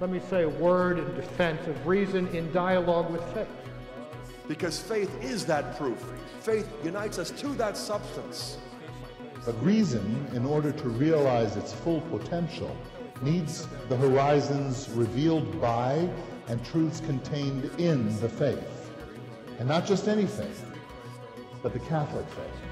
let me say, a word in defense of reason in dialogue with faith. Because faith is that proof. Faith unites us to that substance. But reason, in order to realize its full potential, needs the horizons revealed by and truths contained in the faith. And not just any faith, but the Catholic faith.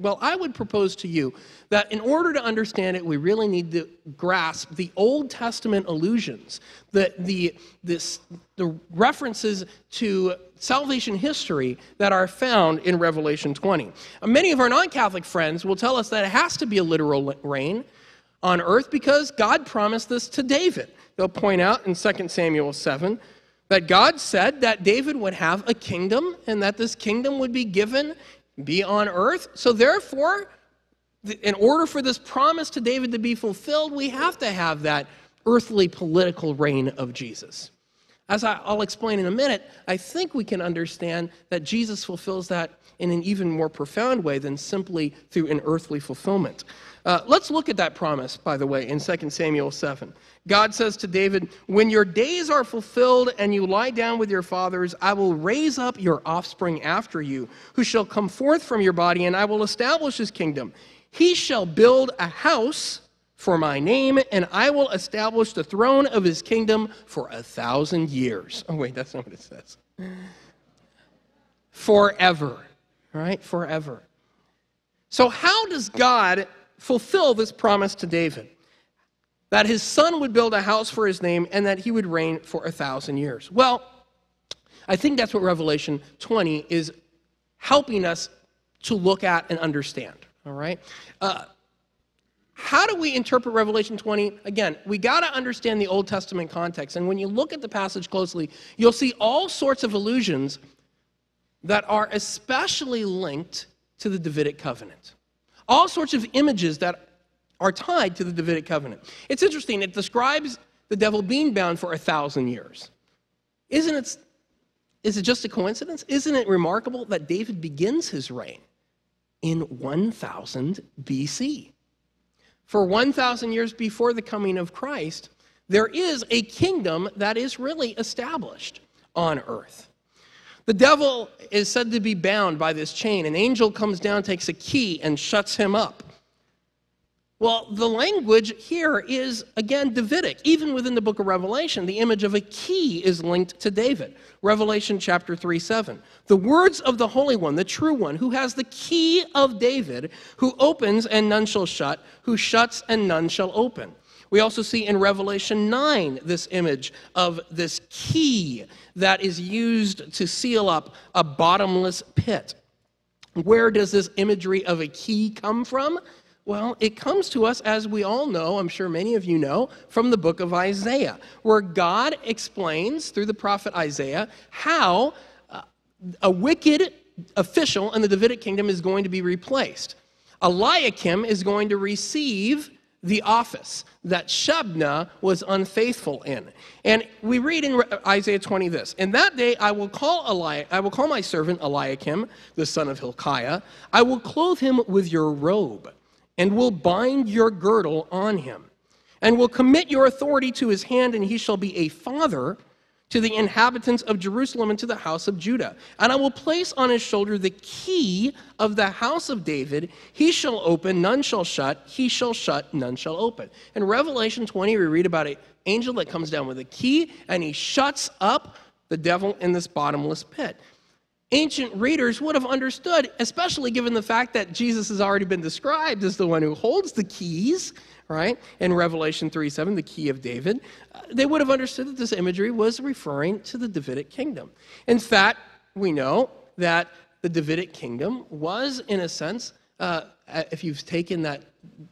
Well, I would propose to you that in order to understand it, we really need to grasp the Old Testament allusions, the, the, this, the references to salvation history that are found in Revelation 20. Uh, many of our non Catholic friends will tell us that it has to be a literal reign on earth because God promised this to David. They'll point out in 2 Samuel 7 that God said that David would have a kingdom and that this kingdom would be given, be on earth. So, therefore, in order for this promise to David to be fulfilled, we have to have that earthly political reign of Jesus. As I'll explain in a minute, I think we can understand that Jesus fulfills that in an even more profound way than simply through an earthly fulfillment. Uh, let's look at that promise, by the way, in 2 Samuel 7. God says to David, When your days are fulfilled and you lie down with your fathers, I will raise up your offspring after you, who shall come forth from your body, and I will establish his kingdom. He shall build a house for my name, and I will establish the throne of his kingdom for a thousand years. Oh, wait, that's not what it says. Forever, right? Forever. So, how does God fulfill this promise to David? That his son would build a house for his name and that he would reign for a thousand years. Well, I think that's what Revelation 20 is helping us to look at and understand. All right? Uh, how do we interpret Revelation 20? Again, we got to understand the Old Testament context. And when you look at the passage closely, you'll see all sorts of allusions that are especially linked to the Davidic covenant. All sorts of images that are tied to the Davidic covenant. It's interesting, it describes the devil being bound for a thousand years. Isn't it, is it just a coincidence? Isn't it remarkable that David begins his reign in 1000 BC? For 1,000 years before the coming of Christ, there is a kingdom that is really established on earth. The devil is said to be bound by this chain. An angel comes down, takes a key, and shuts him up. Well, the language here is, again, Davidic. Even within the book of Revelation, the image of a key is linked to David. Revelation chapter 3 7. The words of the Holy One, the true one, who has the key of David, who opens and none shall shut, who shuts and none shall open. We also see in Revelation 9 this image of this key that is used to seal up a bottomless pit. Where does this imagery of a key come from? Well, it comes to us, as we all know, I'm sure many of you know, from the book of Isaiah, where God explains through the prophet Isaiah how uh, a wicked official in the Davidic kingdom is going to be replaced. Eliakim is going to receive the office that Shebna was unfaithful in. And we read in Isaiah 20 this, In that day I will call Eli- I will call my servant Eliakim, the son of Hilkiah, I will clothe him with your robe and will bind your girdle on him, and will commit your authority to his hand, and he shall be a father to the inhabitants of Jerusalem and to the house of Judah. And I will place on his shoulder the key of the house of David. He shall open, none shall shut. He shall shut, none shall open. In Revelation 20, we read about an angel that comes down with a key and he shuts up the devil in this bottomless pit ancient readers would have understood, especially given the fact that Jesus has already been described as the one who holds the keys, right? In Revelation 3 7, the key of David. Uh, they would have understood that this imagery was referring to the Davidic kingdom. In fact, we know that the Davidic kingdom was, in a sense, uh, if you've taken that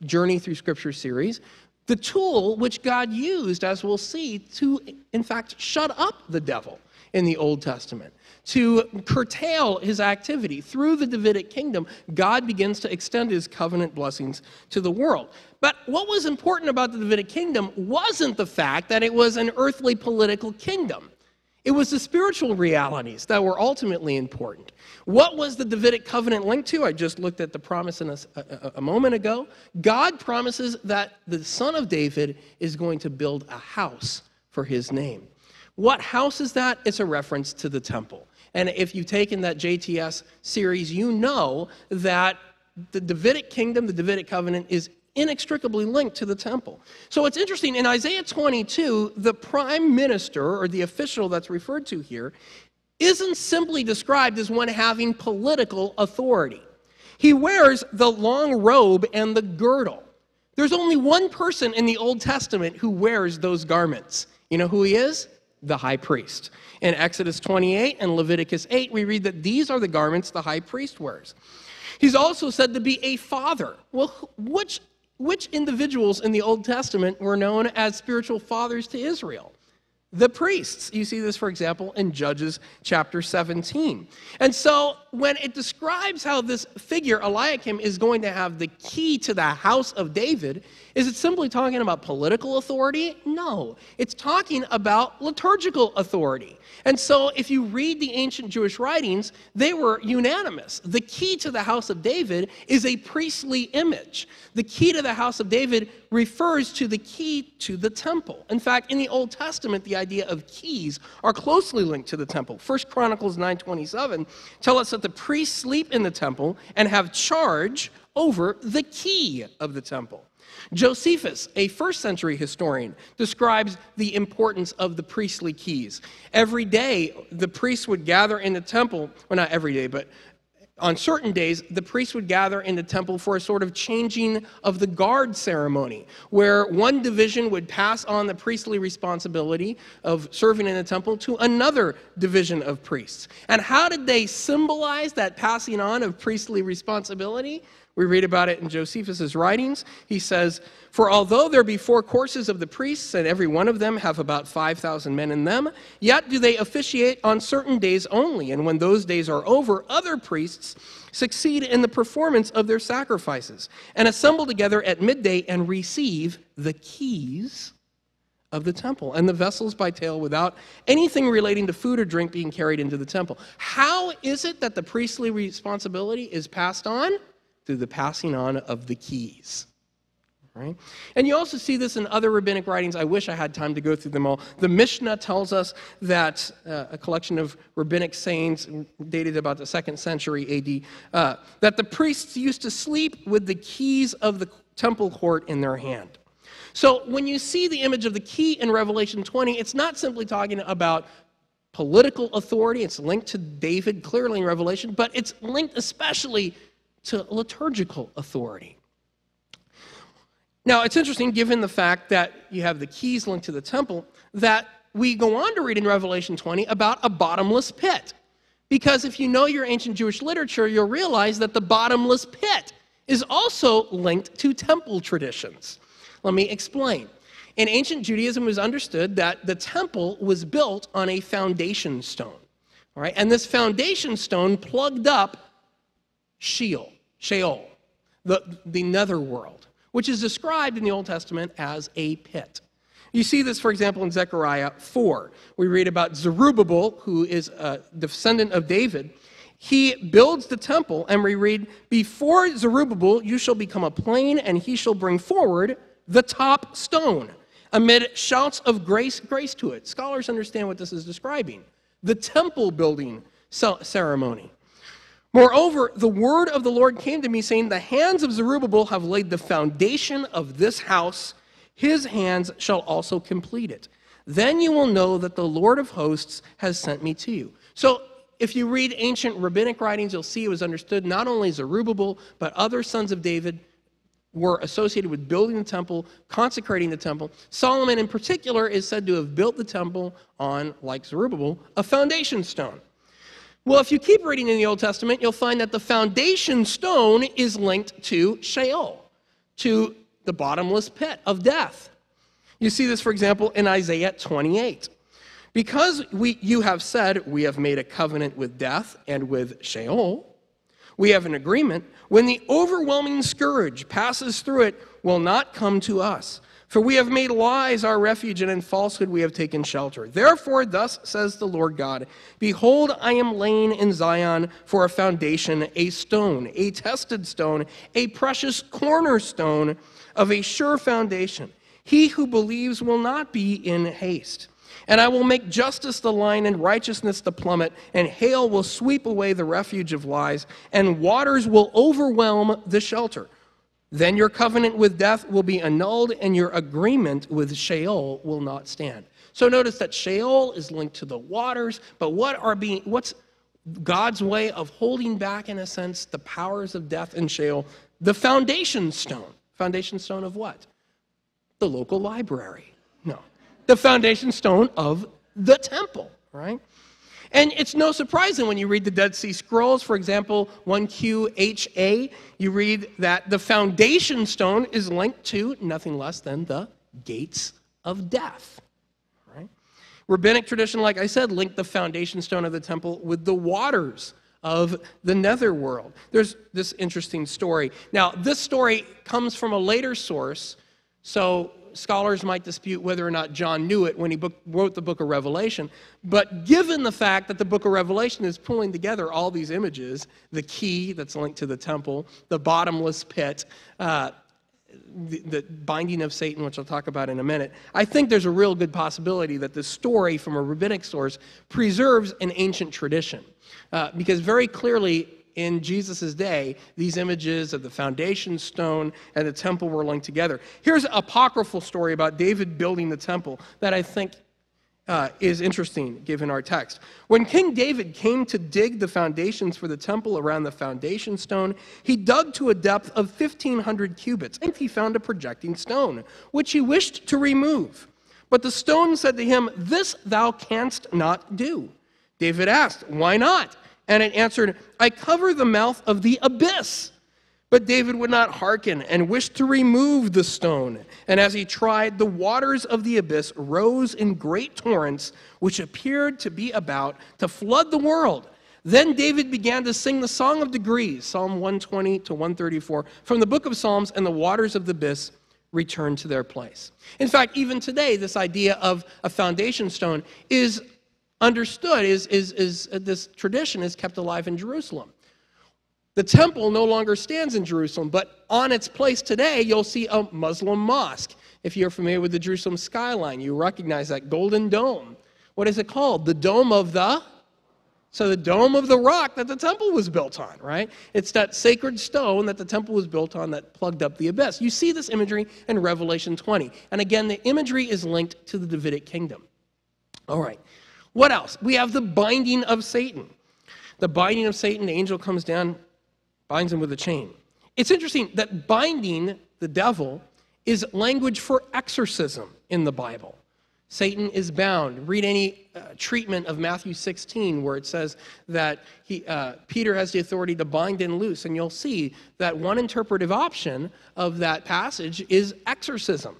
Journey Through Scripture series, the tool which God used, as we'll see, to, in fact, shut up the devil in the Old Testament to curtail his activity. Through the Davidic kingdom, God begins to extend his covenant blessings to the world. But what was important about the Davidic kingdom wasn't the fact that it was an earthly political kingdom. It was the spiritual realities that were ultimately important. What was the Davidic covenant linked to? I just looked at the promise a, a, a, moment ago. God promises that the son of David is going to build a house for his name. What house is that? It's a reference to the temple. And if you've taken that JTS series, you know that the Davidic kingdom, the Davidic covenant, is inextricably linked to the temple. So it's interesting, in Isaiah 22, the prime minister, or the official that's referred to here, isn't simply described as one having political authority. He wears the long robe and the girdle. There's only one person in the Old Testament who wears those garments. You know who he is? The high priest. In Exodus 28 and Leviticus 8, we read that these are the garments the high priest wears. He's also said to be a father. Well, which which individuals in the Old Testament were known as spiritual fathers to Israel? The priests. You see this, for example, in Judges chapter 17. And so, when it describes how this figure, Eliakim, is going to have the key to the house of David, is it simply talking about political authority? No. It's talking about liturgical authority. And so, if you read the ancient Jewish writings, they were unanimous. The key to the house of David is a priestly image. The key to the house of David refers to the key to the temple. In fact, in the Old Testament, the idea of keys are closely linked to the temple. First Chronicles 9:27 tell us that the priests sleep in the temple and have charge over the key of the temple. Josephus, a first century historian, describes the importance of the priestly keys. Every day, the priests would gather in the temple, well, not every day, but on certain days, the priests would gather in the temple for a sort of changing of the guard ceremony, where one division would pass on the priestly responsibility of serving in the temple to another division of priests. And how did they symbolize that passing on of priestly responsibility? We read about it in Josephus' writings. He says, For although there be four courses of the priests, and every one of them have about 5,000 men in them, yet do they officiate on certain days only. And when those days are over, other priests succeed in the performance of their sacrifices, and assemble together at midday and receive the keys of the temple and the vessels by tale without anything relating to food or drink being carried into the temple. How is it that the priestly responsibility is passed on? Through the passing on of the keys. Right? And you also see this in other rabbinic writings. I wish I had time to go through them all. The Mishnah tells us that uh, a collection of rabbinic sayings dated about the second century AD, uh, that the priests used to sleep with the keys of the temple court in their hand. So when you see the image of the key in Revelation 20, it's not simply talking about political authority. It's linked to David clearly in Revelation, but it's linked especially to liturgical authority. Now, it's interesting, given the fact that you have the keys linked to the temple, that we go on to read in Revelation 20 about a bottomless pit. Because if you know your ancient Jewish literature, you'll realize that the bottomless pit is also linked to temple traditions. Let me explain. In ancient Judaism, it was understood that the temple was built on a foundation stone. All right, and this foundation stone plugged up Sheol, Sheol, the, the netherworld, which is described in the Old Testament as a pit. You see this, for example, in Zechariah 4. We read about Zerubbabel, who is a descendant of David. He builds the temple, and we read, Before Zerubbabel you shall become a plain, and he shall bring forward the top stone, amid shouts of grace, grace to it. Scholars understand what this is describing the temple building ceremony. Moreover, the word of the Lord came to me, saying, The hands of Zerubbabel have laid the foundation of this house, his hands shall also complete it. Then you will know that the Lord of hosts has sent me to you. So, if you read ancient rabbinic writings, you'll see it was understood not only Zerubbabel, but other sons of David were associated with building the temple, consecrating the temple. Solomon, in particular, is said to have built the temple on, like Zerubbabel, a foundation stone. Well, if you keep reading in the Old Testament, you'll find that the foundation stone is linked to Sheol, to the bottomless pit of death. You see this, for example, in Isaiah 28. Because we, you have said, We have made a covenant with death and with Sheol, we have an agreement. When the overwhelming scourge passes through it, will not come to us. For we have made lies our refuge, and in falsehood we have taken shelter. Therefore, thus says the Lord God Behold, I am laying in Zion for a foundation, a stone, a tested stone, a precious cornerstone of a sure foundation. He who believes will not be in haste. And I will make justice the line and righteousness the plummet, and hail will sweep away the refuge of lies, and waters will overwhelm the shelter. Then your covenant with death will be annulled, and your agreement with Sheol will not stand. So notice that Sheol is linked to the waters, but what are being what's God's way of holding back, in a sense, the powers of death and Sheol? The foundation stone. Foundation stone of what? The local library. No. The foundation stone of the temple, right? And it's no surprise that when you read the Dead Sea Scrolls, for example, 1QHA, you read that the foundation stone is linked to nothing less than the gates of death. Right? Rabbinic tradition, like I said, linked the foundation stone of the temple with the waters of the netherworld. There's this interesting story. Now, this story comes from a later source, so scholars might dispute whether or not John knew it when he book, wrote the book of Revelation. But given the fact that the book of Revelation is pulling together all these images the key that's linked to the temple, the bottomless pit, uh, the, the, binding of Satan, which I'll talk about in a minute, I think there's a real good possibility that the story from a rabbinic source preserves an ancient tradition. Uh, because very clearly, in Jesus' day, these images of the foundation stone and the temple were linked together. Here's an apocryphal story about David building the temple that I think uh, is interesting given our text. When King David came to dig the foundations for the temple around the foundation stone, he dug to a depth of 1,500 cubits, and he found a projecting stone, which he wished to remove. But the stone said to him, This thou canst not do. David asked, Why not? And it answered, I cover the mouth of the abyss. But David would not hearken and wished to remove the stone. And as he tried, the waters of the abyss rose in great torrents, which appeared to be about to flood the world. Then David began to sing the Song of Degrees, Psalm 120 to 134, from the book of Psalms, and the waters of the abyss returned to their place. In fact, even today, this idea of a foundation stone is understood is, is, is uh, this tradition is kept alive in Jerusalem. The temple no longer stands in Jerusalem, but on its place today, you'll see a Muslim mosque. If you're familiar with the Jerusalem skyline, you recognize that golden dome. What is it called? The Dome of the? So, the Dome of the rock that the temple was built on, right? It's that sacred stone that the temple was built on that plugged up the abyss. You see this imagery in Revelation 20. And again, the imagery is linked to the Davidic kingdom. All right. What else? We have the binding of Satan. The binding of Satan, the angel comes down, binds him with a chain. It's interesting that binding the devil is language for exorcism in the Bible. Satan is bound. Read any uh, treatment of Matthew 16 where it says that he, uh, Peter has the authority to bind and loose, and you'll see that one interpretive option of that passage is exorcism.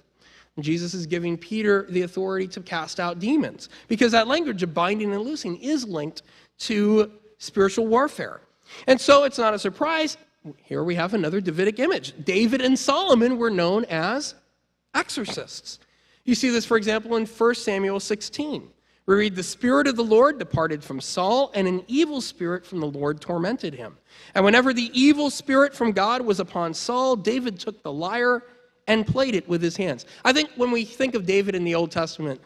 Jesus is giving Peter the authority to cast out demons because that language of binding and loosing is linked to spiritual warfare. And so it's not a surprise. Here we have another Davidic image. David and Solomon were known as exorcists. You see this, for example, in 1 Samuel 16. We read, The Spirit of the Lord departed from Saul, and an evil spirit from the Lord tormented him. And whenever the evil spirit from God was upon Saul, David took the lyre and played it with his hands. I think when we think of David in the Old Testament,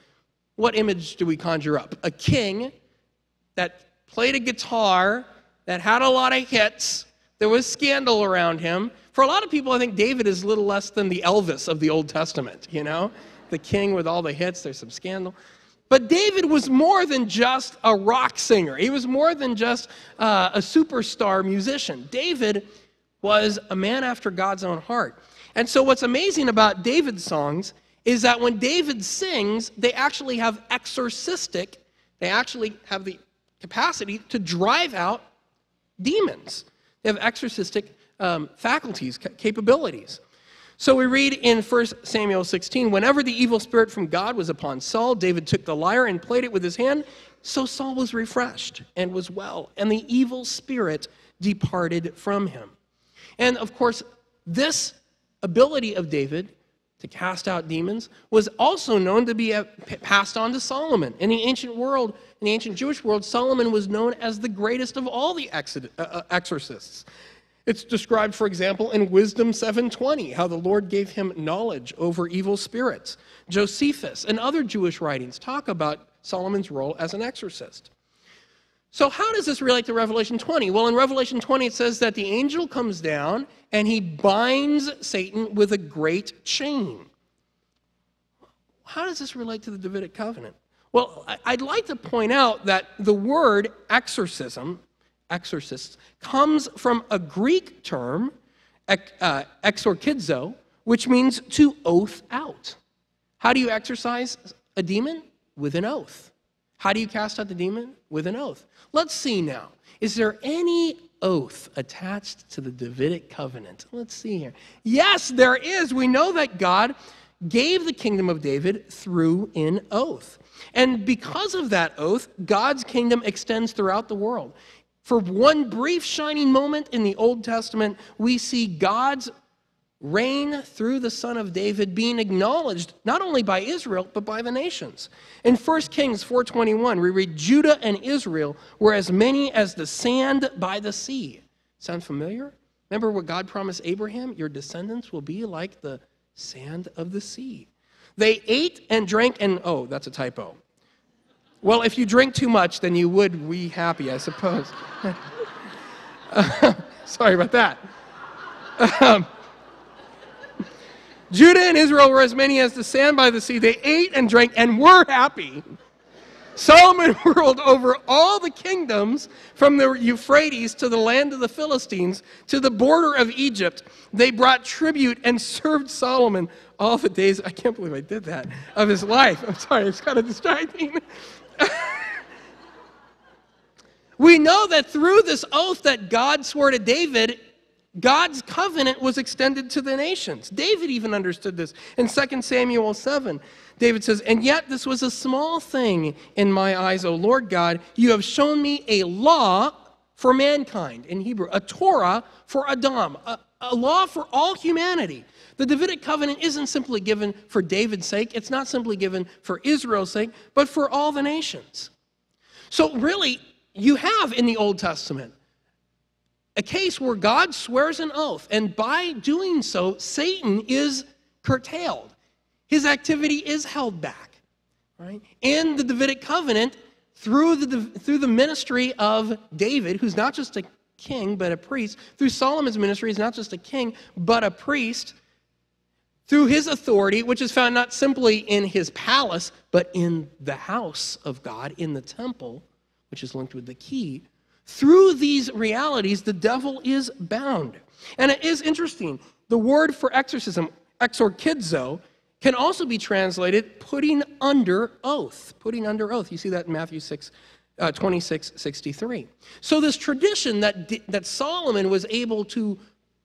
what image do we conjure up? A king that played a guitar, that had a lot of hits, there was scandal around him. For a lot of people, I think David is little less than the Elvis of the Old Testament, you know? The king with all the hits, there's some scandal. But David was more than just a rock singer, he was more than just uh, a superstar musician. David was a man after God's own heart. And so, what's amazing about David's songs is that when David sings, they actually have exorcistic, they actually have the capacity to drive out demons. They have exorcistic um, faculties, capabilities. So we read in 1 Samuel 16 whenever the evil spirit from God was upon Saul, David took the lyre and played it with his hand. So Saul was refreshed and was well, and the evil spirit departed from him. And of course, this ability of David to cast out demons, was also known to be uh, passed on to Solomon. In the ancient world, in the ancient Jewish world, Solomon was known as the greatest of all the uh, exorcists. It's described, for example, in Wisdom 7:20, how the Lord gave him knowledge over evil spirits. Josephus and other Jewish writings talk about Solomon's role as an exorcist. So, how does this relate to Revelation 20? Well, in Revelation 20, it says that the angel comes down and he binds Satan with a great chain. How does this relate to the Davidic covenant? Well, I'd like to point out that the word exorcism exorcists, comes from a Greek term, uh, which means to oath out. How do you exorcise a demon? With an oath. How do you cast out the demon? With an oath. Let's see now. Is there any oath attached to the Davidic covenant? Let's see here. Yes, there is. We know that God gave the kingdom of David through an oath. And because of that oath, God's kingdom extends throughout the world. For one brief shining moment in the Old Testament, we see God's reign through the son of David being acknowledged not only by Israel but by the nations. In 1 Kings 4:21, we read Judah and Israel were as many as the sand by the sea. Sound familiar? Remember what God promised Abraham? Your descendants will be like the sand of the sea. They ate and drank and oh, that's a typo. Well, if you drink too much, then you would be happy, I suppose. sorry about that. Um, Judah and Israel were as many as the sand by the sea. They ate and drank and were happy. Solomon ruled over all the kingdoms from the Euphrates to the land of the Philistines to the border of Egypt. They brought tribute and served Solomon all the days. I can't believe I did that of his life. I'm sorry, it's kind of distracting. we know that through this oath that God swore to David, God's covenant was extended to the nations. David even understood this. In 2 Samuel 7, David says, And yet this was a small thing in my eyes, O Lord God. You have shown me a law for mankind in Hebrew, a Torah for Adam, a, a law for all humanity. The Davidic covenant isn't simply given for David's sake, it's not simply given for Israel's sake, but for all the nations. So, really, you have in the Old Testament a case where God swears an oath, and by doing so, Satan is curtailed. His activity is held back. Right? In the Davidic covenant, through the, through the ministry of David, who's not just a king, but a priest, through Solomon's ministry, he's not just a king, but a priest, through his authority, which is found not simply in his palace, but in the house of God, in the temple, which is linked with the key, through these realities, the devil is bound. And it is interesting. The word for exorcism, exorkizo, can also be translated putting under oath. Putting under oath. You see that in Matthew 6, uh, 26, 63. So, this tradition that, that Solomon was able to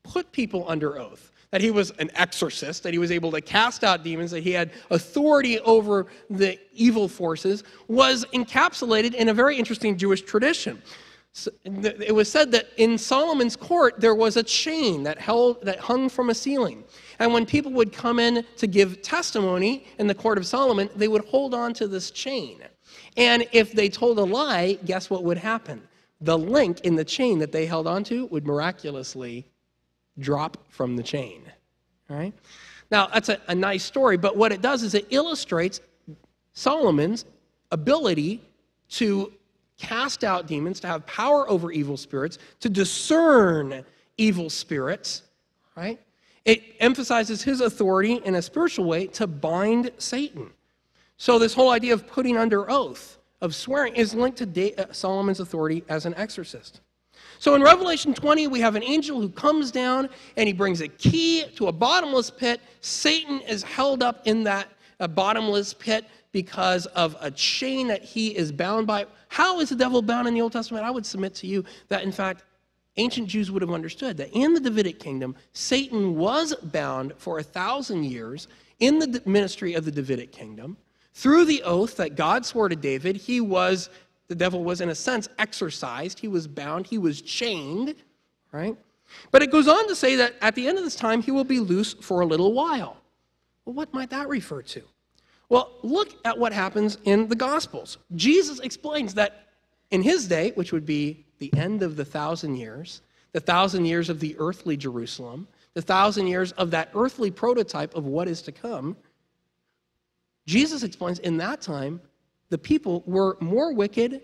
put people under oath, that he was an exorcist, that he was able to cast out demons, that he had authority over the evil forces, was encapsulated in a very interesting Jewish tradition. It was said that in Solomon's court there was a chain that held that hung from a ceiling. And when people would come in to give testimony in the court of Solomon, they would hold on to this chain. And if they told a lie, guess what would happen? The link in the chain that they held onto would miraculously drop from the chain. Right? Now, that's a, a nice story, but what it does is it illustrates Solomon's ability to cast out demons, to have power over evil spirits, to discern evil spirits, right? It emphasizes his authority in a spiritual way to bind Satan. So, this whole idea of putting under oath, of swearing, is linked to uh, Solomon's authority as an exorcist. So in Revelation 20, we have an angel who comes down and he brings a key to a bottomless pit. Satan is held up in that uh, bottomless pit because of a chain that he is bound by. How is the devil bound in the Old Testament? I would submit to you that, in fact, ancient Jews would have understood that in the Davidic kingdom, Satan was bound for a thousand years in the ministry of the Davidic kingdom. Through the oath that God swore to David, he was the devil was, in a sense, exorcised. He was bound, he was chained, right? But it goes on to say that at the end of this time, he will be loose for a little while. Well, what might that refer to? Well, look at what happens in the Gospels. Jesus explains that in his day, which would be the end of the thousand years, the thousand years of the earthly Jerusalem, the thousand years of that earthly prototype of what is to come, Jesus explains in that time, the people were more wicked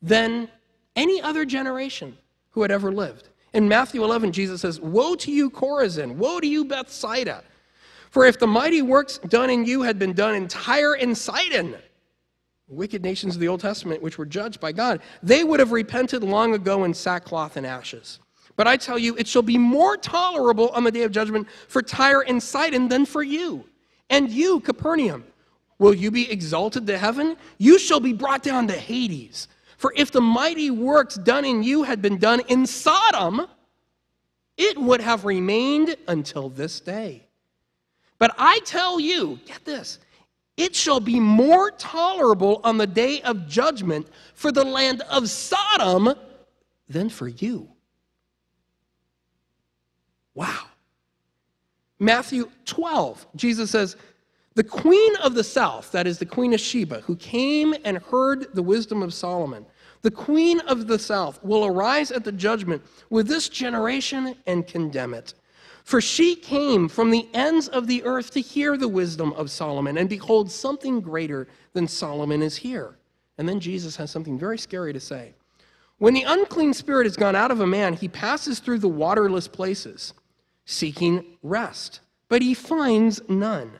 than any other generation who had ever lived. In Matthew 11, Jesus says, Woe to you, Chorazin! Woe to you, Bethsaida! For if the mighty works done in you had been done in Tyre and Sidon, wicked nations of the Old Testament, which were judged by God, they would have repented long ago in sackcloth and ashes. But I tell you, it shall be more tolerable on the day of judgment for Tyre and Sidon than for you. And you, Capernaum, will you be exalted to heaven? You shall be brought down to Hades. For if the mighty works done in you had been done in Sodom, it would have remained until this day. But I tell you, get this, it shall be more tolerable on the day of judgment for the land of Sodom than for you. Wow. Matthew 12, Jesus says, The queen of the south, that is the queen of Sheba, who came and heard the wisdom of Solomon, the queen of the south will arise at the judgment with this generation and condemn it. For she came from the ends of the earth to hear the wisdom of Solomon, and behold, something greater than Solomon is here. And then Jesus has something very scary to say. When the unclean spirit has gone out of a man, he passes through the waterless places, seeking rest, but he finds none.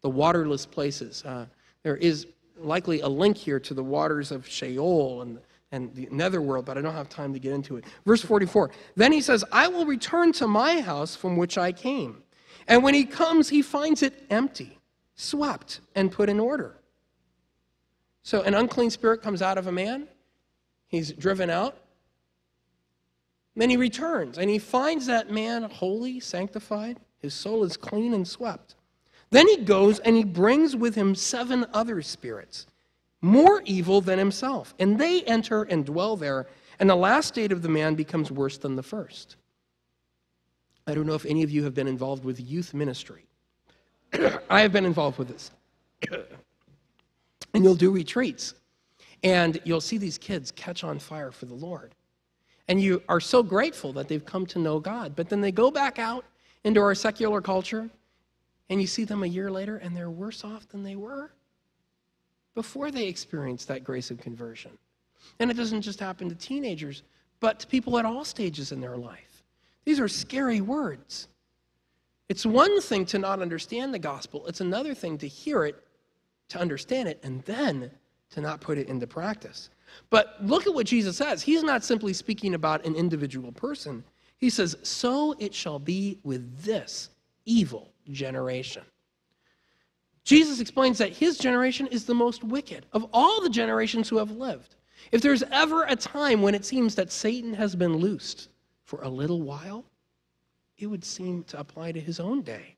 The waterless places. Uh, there is likely a link here to the waters of Sheol and and the netherworld, but I don't have time to get into it. Verse 44 Then he says, I will return to my house from which I came. And when he comes, he finds it empty, swept, and put in order. So an unclean spirit comes out of a man, he's driven out. Then he returns and he finds that man holy, sanctified. His soul is clean and swept. Then he goes and he brings with him seven other spirits more evil than himself. And they enter and dwell there, and the last state of the man becomes worse than the first. I don't know if any of you have been involved with youth ministry. I have been involved with this. and you'll do retreats, and you'll see these kids catch on fire for the Lord. And you are so grateful that they've come to know God. But then they go back out into our secular culture, and you see them a year later, and they're worse off than they were before they experience that grace of conversion. And it doesn't just happen to teenagers, but to people at all stages in their life. These are scary words. It's one thing to not understand the gospel, it's another thing to hear it, to understand it, and then to not put it into practice. But look at what Jesus says. He's not simply speaking about an individual person. He says, So it shall be with this evil generation. Jesus explains that his generation is the most wicked of all the generations who have lived. If there's ever a time when it seems that Satan has been loosed for a little while, it would seem to apply to his own day.